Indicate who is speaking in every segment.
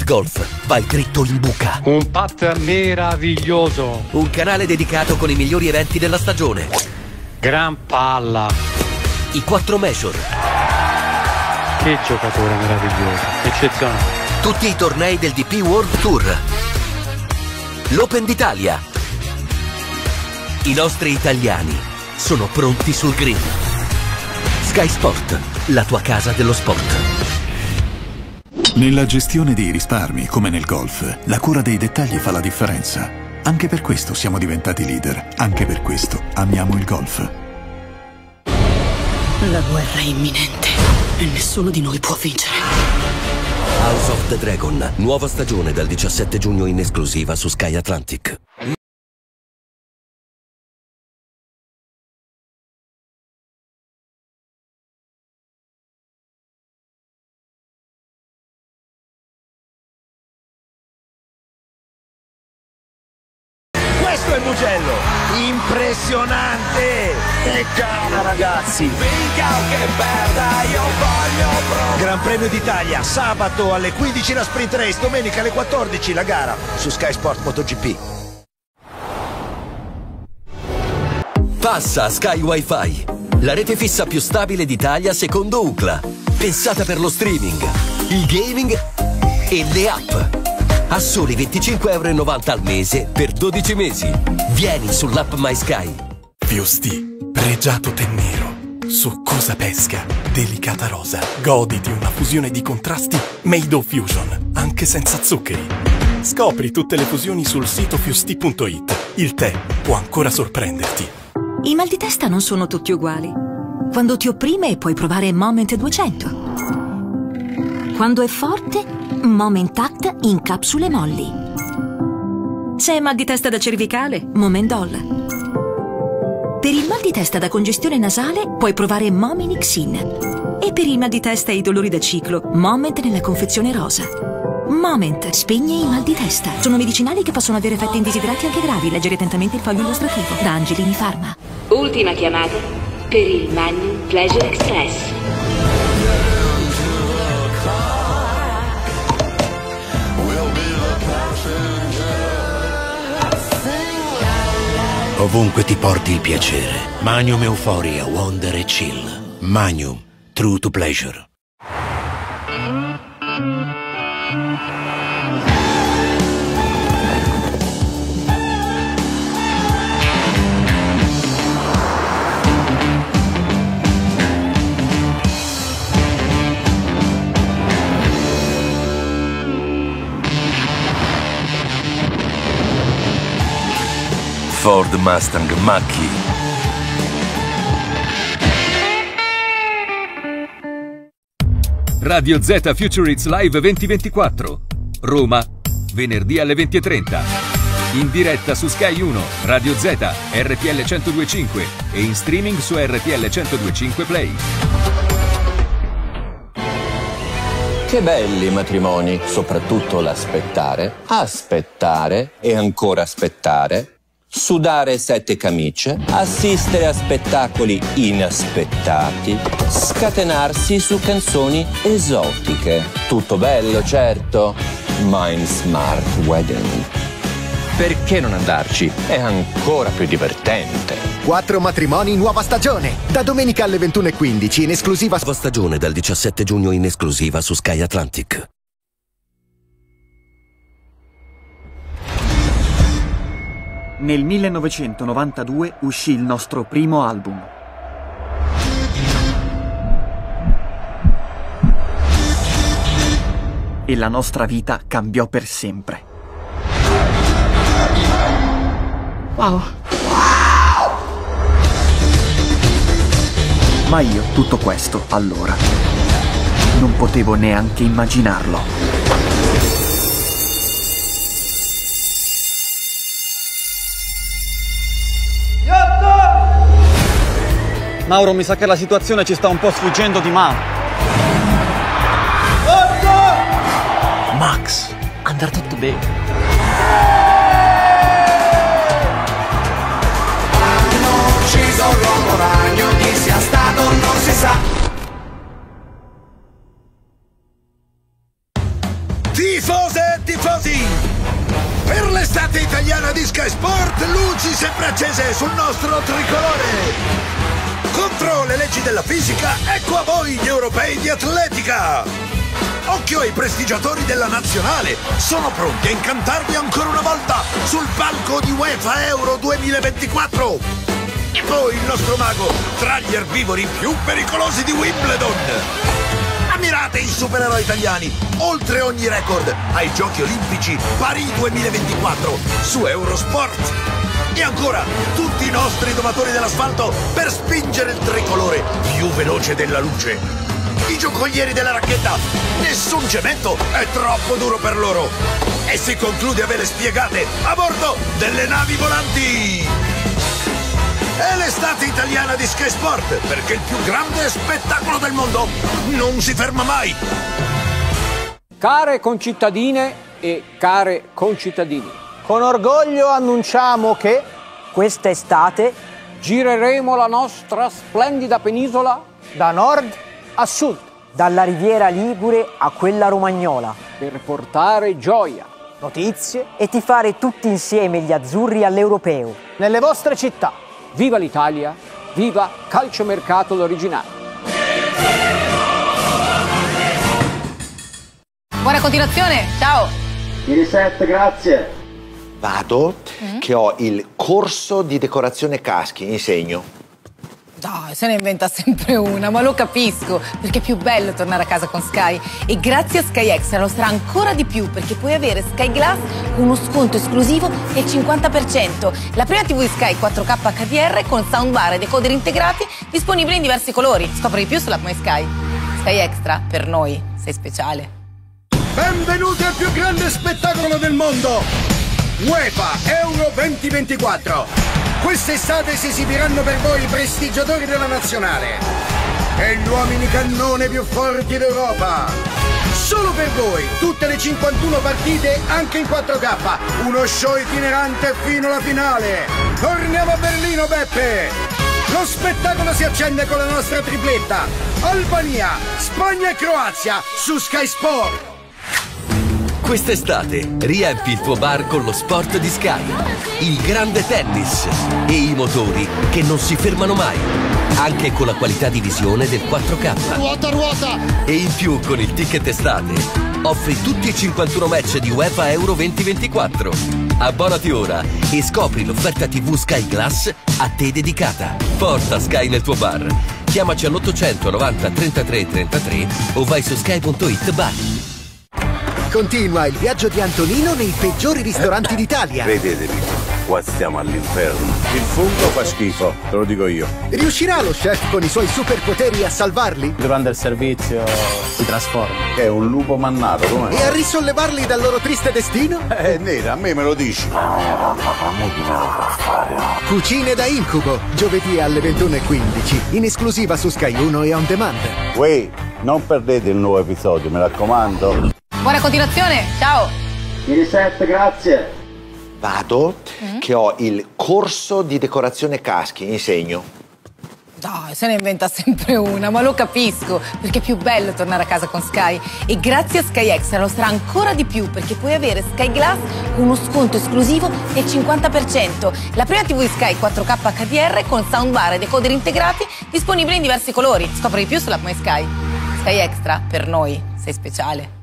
Speaker 1: Sport Golf. Vai dritto in buca.
Speaker 2: Un pat meraviglioso.
Speaker 1: Un canale dedicato con i migliori eventi della stagione.
Speaker 2: Gran palla.
Speaker 1: I 4 Major.
Speaker 2: Che giocatore meraviglioso. Eccezionale.
Speaker 1: Tutti i tornei del DP World Tour. L'Open d'Italia. I nostri italiani sono pronti sul green. Sky Sport, la tua casa dello sport.
Speaker 3: Nella gestione dei risparmi, come nel golf, la cura dei dettagli fa la differenza. Anche per questo siamo diventati leader. Anche per questo amiamo il golf.
Speaker 4: La guerra è imminente e nessuno di noi può vincere.
Speaker 1: House of the Dragon, nuova stagione dal 17 giugno in esclusiva su Sky Atlantic.
Speaker 5: Impressionante! Che cara ragazzi!
Speaker 6: Vinca o che perda, io voglio provare.
Speaker 5: Gran Premio d'Italia, sabato alle 15 la sprint race, domenica alle 14 la gara su Sky Sport MotoGP.
Speaker 1: Passa a Sky Wi-Fi, la rete fissa più stabile d'Italia secondo UCLA. Pensata per lo streaming, il gaming e le app. A soli 25,90 euro al mese per 12 mesi. Vieni sull'app MySky.
Speaker 7: Fiosti, pregiato tennero. Succosa pesca, delicata rosa. Goditi una fusione di contrasti made of fusion, anche senza zuccheri. Scopri tutte le fusioni sul sito fiosti.it. Il tè può ancora sorprenderti.
Speaker 8: I mal di testa non sono tutti uguali. Quando ti opprime puoi provare Moment 200. Quando è forte, Moment Act in capsule molli. Se hai mal di testa da cervicale, Momendol. Per il mal di testa da congestione nasale puoi provare Mominixin. E per il mal di testa e i dolori da ciclo, Moment nella confezione rosa. Moment spegne i mal di testa. Sono medicinali che possono avere effetti indesiderati anche gravi. Leggere attentamente il foglio illustrativo. Da Angelini Pharma.
Speaker 9: Ultima chiamata per il Magnum Pleasure Express.
Speaker 10: Ovunque ti porti il piacere. Magnum Euphoria, Wonder e Chill. Magnum, True to Pleasure.
Speaker 11: Ford Mustang Mach-E.
Speaker 12: Radio Z Future Hits Live 2024. Roma, venerdì alle 20.30. In diretta su Sky 1, Radio Z, RTL 1025 e in streaming su RTL 1025 Play.
Speaker 13: Che belli i matrimoni, soprattutto l'aspettare, aspettare e ancora aspettare, sudare sette camicie, assistere a spettacoli inaspettati, scatenarsi su canzoni esotiche. Tutto bello, certo, ma in Smart Wedding. Perché non andarci? È ancora più divertente.
Speaker 14: Quattro matrimoni nuova stagione. Da domenica alle 21.15 in esclusiva.
Speaker 1: Nuova stagione dal 17 giugno in esclusiva su Sky Atlantic.
Speaker 15: Nel 1992 uscì il nostro primo album. E la nostra vita cambiò per sempre.
Speaker 4: Wow.
Speaker 15: Ma io tutto questo, allora, non potevo neanche immaginarlo.
Speaker 16: Mauro, mi sa che la situazione ci sta un po' sfuggendo di mano.
Speaker 17: Max, andrà tutto bene.
Speaker 6: Hanno ucciso l'uomo ragno, chi sia stato non si sa.
Speaker 5: Tifose tifosi! Per l'estate italiana di Sky Sport, luci sempre accese sul nostro tricolore! Contro le leggi della fisica, ecco a voi gli europei di atletica! Occhio ai prestigiatori della nazionale! Sono pronti a incantarvi ancora una volta sul palco di UEFA Euro 2024! E poi il nostro mago tra gli erbivori più pericolosi di Wimbledon! Ammirate i supereroi italiani, oltre ogni record, ai Giochi Olimpici Paris 2024 su Eurosport! E ancora, tutti i nostri domatori dell'asfalto per spingere il tricolore più veloce della luce. I giocolieri della racchetta, nessun cemento è troppo duro per loro. E si conclude a ve le spiegate a bordo delle navi volanti. È l'estate italiana di Sky Sport, perché il più grande spettacolo del mondo non si ferma mai.
Speaker 17: Care concittadine e care concittadini, con orgoglio annunciamo che quest'estate gireremo la nostra splendida penisola da nord a sud,
Speaker 18: dalla riviera Ligure a quella romagnola,
Speaker 17: per portare gioia,
Speaker 18: notizie e tifare tutti insieme gli azzurri all'europeo.
Speaker 17: nelle vostre città. Viva l'Italia, viva Calciomercato l'originale.
Speaker 19: Buona continuazione, ciao!
Speaker 20: Mi riset, grazie.
Speaker 5: Vado, che ho il corso di decorazione caschi, insegno.
Speaker 19: Dai, se ne inventa sempre una, ma lo capisco, perché è più bello tornare a casa con Sky. E grazie a Sky Extra lo sarà ancora di più, perché puoi avere Sky Glass con uno sconto esclusivo del 50%. La prima TV Sky 4K HDR con soundbar e decoder integrati, disponibile in diversi colori. Scopri di più sull'app My Sky. Sky Extra, per noi, sei speciale.
Speaker 21: Benvenuti al più grande spettacolo del mondo! UEFA Euro 2024. Quest'estate si esibiranno per voi i prestigiatori della nazionale e gli uomini cannone più forti d'Europa. Solo per voi, tutte le 51 partite anche in 4K. Uno show itinerante fino alla finale. Torniamo a Berlino, Beppe! Lo spettacolo si accende con la nostra tripletta. Albania, Spagna e Croazia su Sky Sport.
Speaker 1: Quest'estate riempi il tuo bar con lo sport di Sky, il grande tennis e i motori che non si fermano mai, anche con la qualità di visione del 4K.
Speaker 21: Ruota, ruota!
Speaker 1: E in più con il ticket estate offri tutti i 51 match di UEFA Euro 2024. Abbonati ora e scopri l'offerta TV Sky Glass a te dedicata. Porta Sky nel tuo bar. Chiamaci all'890 33 33 o vai su sky.it bar.
Speaker 14: Continua il viaggio di Antonino nei peggiori ristoranti d'Italia.
Speaker 22: Vedetevi, qua stiamo all'inferno. Il fungo fa schifo, te lo dico io.
Speaker 14: Riuscirà lo chef con i suoi superpoteri a salvarli?
Speaker 16: Durante il servizio si trasforma.
Speaker 22: È un lupo mannato, com'è?
Speaker 14: E a risollevarli dal loro triste destino?
Speaker 22: Eh, nera, a me me lo dici.
Speaker 14: Cucine da incubo, giovedì alle 21.15, in esclusiva su Sky 1 e on demand.
Speaker 22: Uè, non perdete il nuovo episodio, mi raccomando.
Speaker 19: Buona continuazione, ciao!
Speaker 20: Mi riset, grazie.
Speaker 5: Vado, che ho il corso di decorazione caschi, insegno.
Speaker 19: Dai, se ne inventa sempre una, ma lo capisco, perché è più bello tornare a casa con Sky. E grazie a Sky Extra lo sarà ancora di più, perché puoi avere Sky Glass con uno sconto esclusivo del 50%. La prima TV Sky 4K HDR con soundbar e decoder integrati, disponibile in diversi colori. Scopri di più sull'app My Sky. Sky Extra, per noi, sei speciale.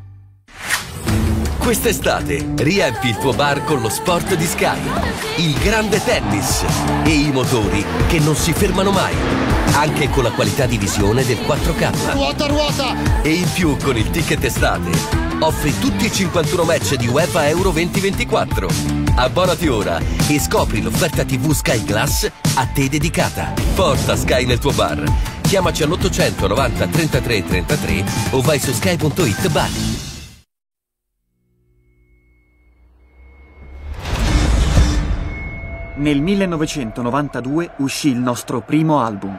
Speaker 1: Quest'estate riempi il tuo bar con lo sport di Sky, il grande tennis e i motori che non si fermano mai, anche con la qualità di visione del 4K.
Speaker 21: Ruota, ruota!
Speaker 1: E in più con il ticket estate offri tutti i 51 match di UEFA Euro 2024. Abbonati ora e scopri l'offerta TV Sky Glass a te dedicata. Porta Sky nel tuo bar. Chiamaci all'890 33 33 o vai su sky.it bar.
Speaker 15: Nel 1992 uscì il nostro primo album.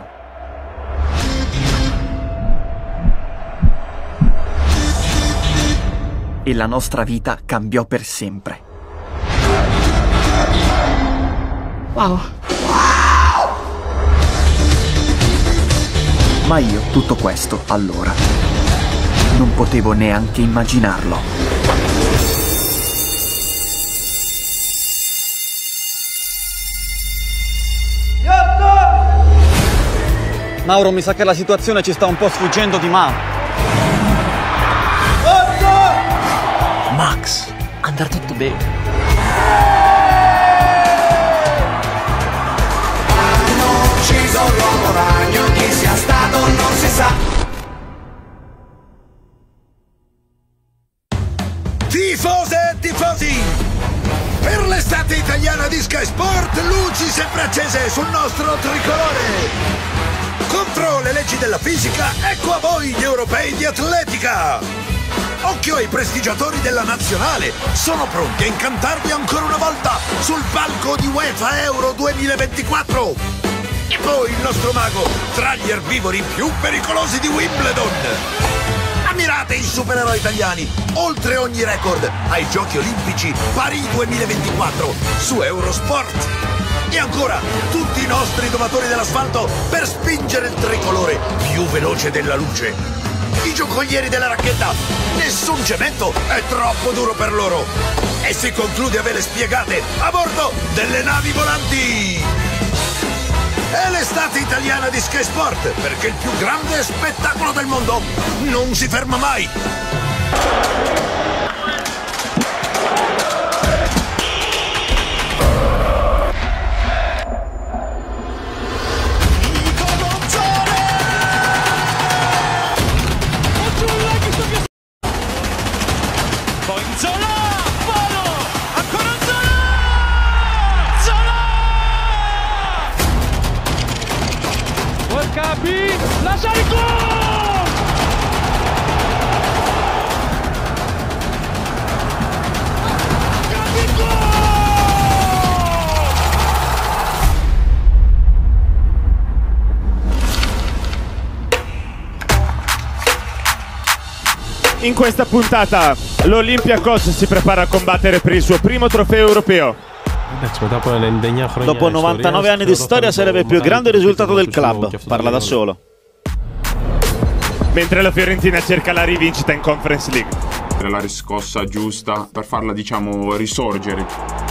Speaker 15: E la nostra vita cambiò per sempre.
Speaker 19: Wow.
Speaker 15: Ma io tutto questo, allora, non potevo neanche immaginarlo. Mauro, mi sa che la situazione ci sta un po' sfuggendo di mano.
Speaker 16: Max, andrà tutto bene.
Speaker 6: Hanno ucciso l'uomo ragno, chi sia stato non si sa.
Speaker 5: Tifose e tifosi! Per l'estate italiana di Sky Sport, luci sempre accese sul nostro tricolore! Contro le leggi della fisica, ecco a voi gli europei di atletica! Occhio ai prestigiatori della nazionale! Sono pronti a incantarvi ancora una volta sul palco di UEFA Euro 2024! E poi il nostro mago tra gli erbivori più pericolosi di Wimbledon! Ammirate i supereroi italiani, oltre ogni record, ai Giochi Olimpici Paris 2024 su Eurosport. E ancora, tutti i nostri domatori dell'asfalto per spingere il tricolore più veloce della luce. I giocolieri della racchetta, nessun cemento è troppo duro per loro. E si conclude a ve le spiegate a bordo delle navi volanti. È l'estate italiana di Sky Sport, perché il più grande spettacolo del mondo non si ferma mai.
Speaker 23: World Cup! Lascia il gol!
Speaker 24: In questa puntata l'Olympiacos si prepara a combattere per il suo primo trofeo europeo.
Speaker 25: Dopo 99 anni di storia sarebbe il più grande risultato del club. Parla da solo.
Speaker 24: Mentre la Fiorentina cerca la rivincita in Conference League.
Speaker 26: la riscossa giusta per farla diciamo risorgere